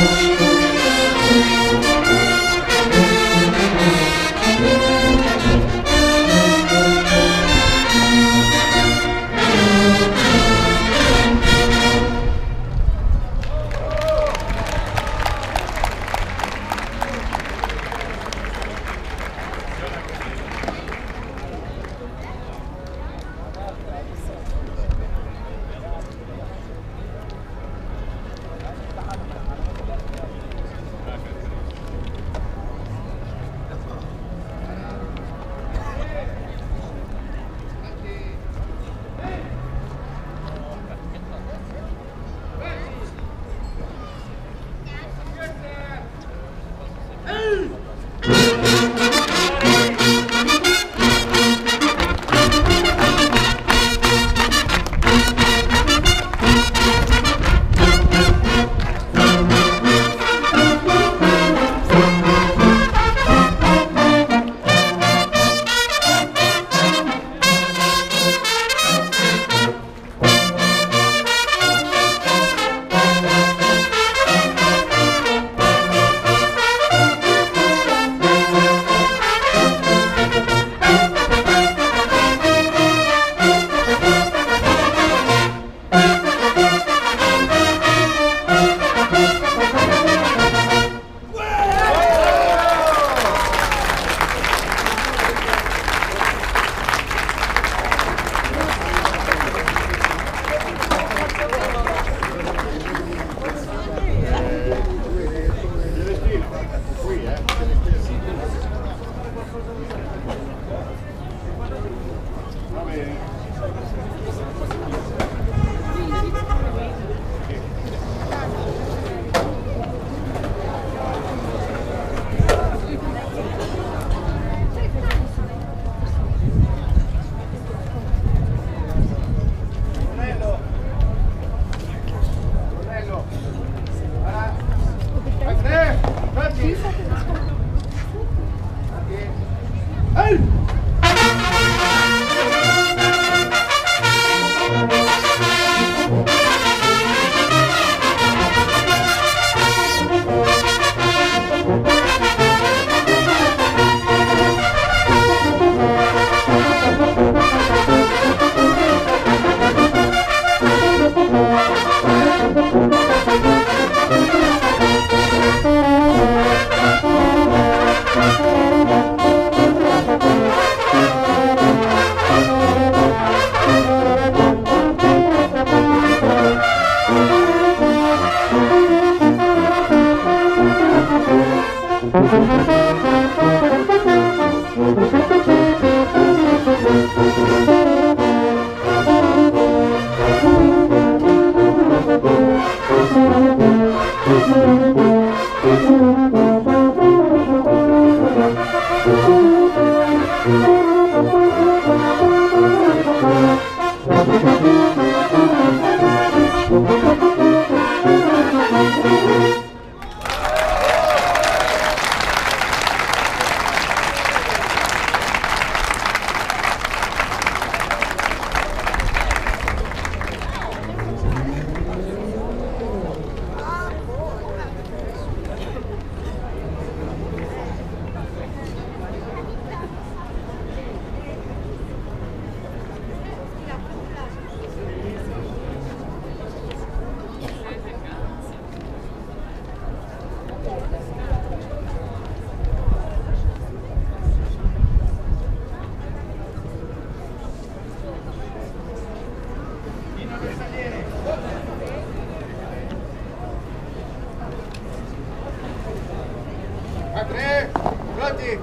Thank you. A tre, pronti?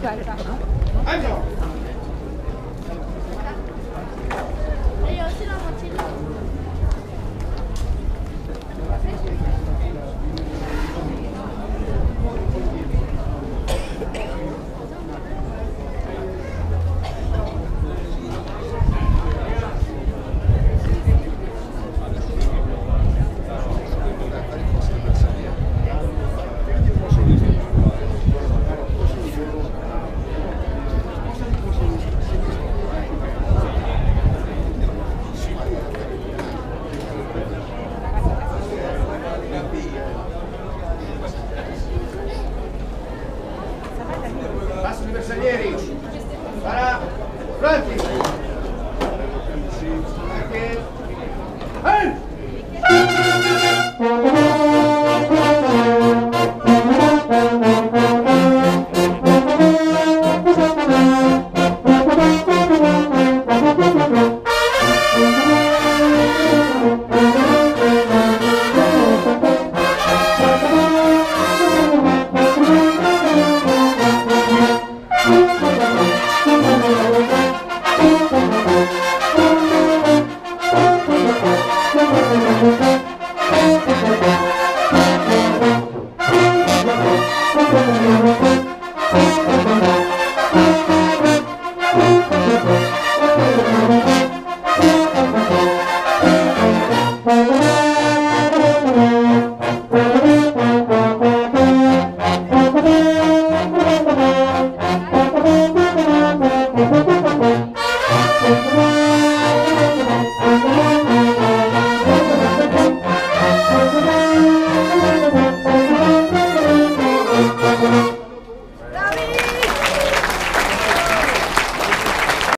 Guys. aniversariante.